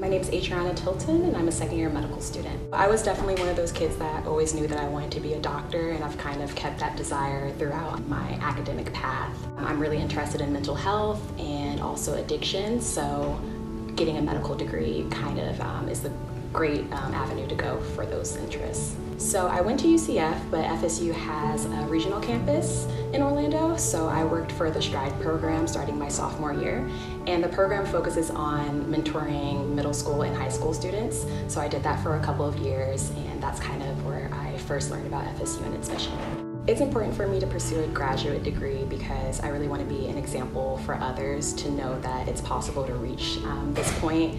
My name is Adrianna Tilton and I'm a second year medical student. I was definitely one of those kids that always knew that I wanted to be a doctor and I've kind of kept that desire throughout my academic path. I'm really interested in mental health and also addiction, so getting a medical degree kind of um, is the great um, avenue to go for those interests. So I went to UCF, but FSU has a regional campus in Orlando, so I worked for the SSTRIDE program starting my sophomore year. And the program focuses on mentoring middle school and high school students. So I did that for a couple of years, and that's kind of where I first learned about FSU and its mission. It's important for me to pursue a graduate degree because I really want to be an example for others to know that it's possible to reach um, this point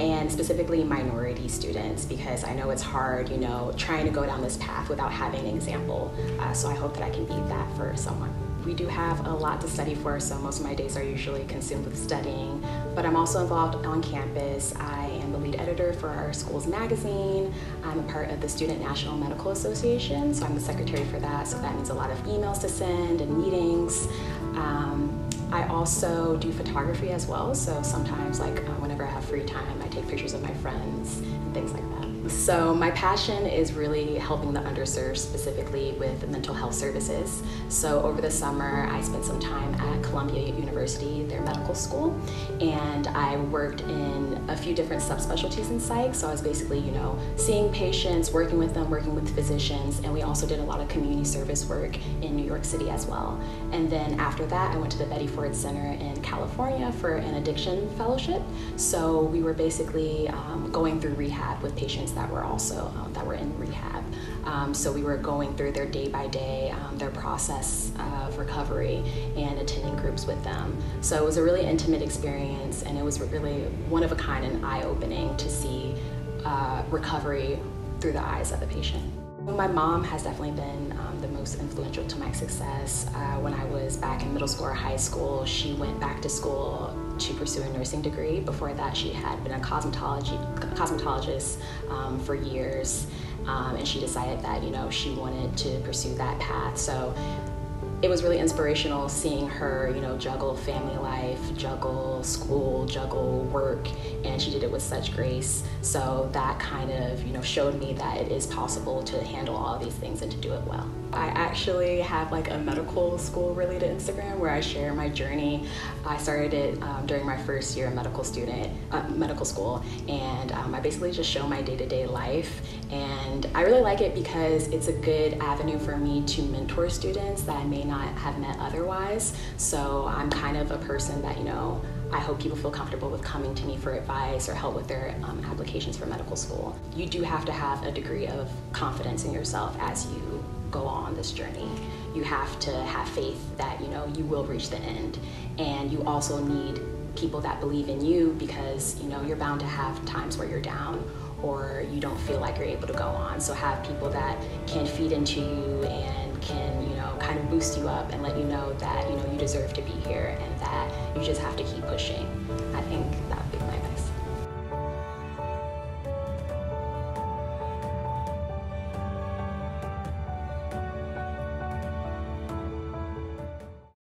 and specifically minority students because I know it's hard, you know, trying to go down this path without having an example. Uh, so I hope that I can be that for someone. We do have a lot to study for, so most of my days are usually consumed with studying, but I'm also involved on campus. I am the lead editor for our school's magazine. I'm a part of the Student National Medical Association, so I'm the secretary for that, so that means a lot of emails to send and meetings. Um, I also do photography as well, so sometimes, like uh, whenever I have free time, I take pictures of my friends and things like that. So, my passion is really helping the underserved, specifically with mental health services. So, over the summer, I spent some time at Columbia University, their medical school, and I worked in a few different subspecialties in psych. So, I was basically, you know, seeing patients, working with them, working with physicians, and we also did a lot of community service work in New York City as well. And then after that, I went to the Betty Ford Center in California for an addiction fellowship. So, we were basically um, going through rehab with patients that were also um, that were in rehab. Um, so we were going through their day by day, um, their process of recovery, and attending groups with them. So it was a really intimate experience, and it was really one of a kind and eye opening to see uh, recovery through the eyes of the patient. My mom has definitely been um, the most influential to my success. Uh, when I was back in middle school or high school, she went back to school to pursue a nursing degree. Before that, she had been a cosmetology cosmetologist um, for years, um, and she decided that you know she wanted to pursue that path. So it was really inspirational seeing her, you know, juggle family life, juggle school, juggle work, and she did it with such grace. So that kind of, you know, showed me that it is possible to handle all these things and to do it well. I actually have like a medical school related Instagram where I share my journey. I started it um, during my first year of medical student, uh, medical school, and um, I basically just show my day to day life. And I really like it because it's a good avenue for me to mentor students that I may not have met otherwise. So I'm kind of a person that, you know, I hope people feel comfortable with coming to me for advice or help with their um, applications for medical school. You do have to have a degree of confidence in yourself as you go on this journey. You have to have faith that you know you will reach the end, and you also need people that believe in you because you know you're bound to have times where you're down or you don't feel like you're able to go on. So have people that can feed into you and can, you know, kind of boost you up and let you know that, you know, you deserve to be here and you just have to keep pushing. I think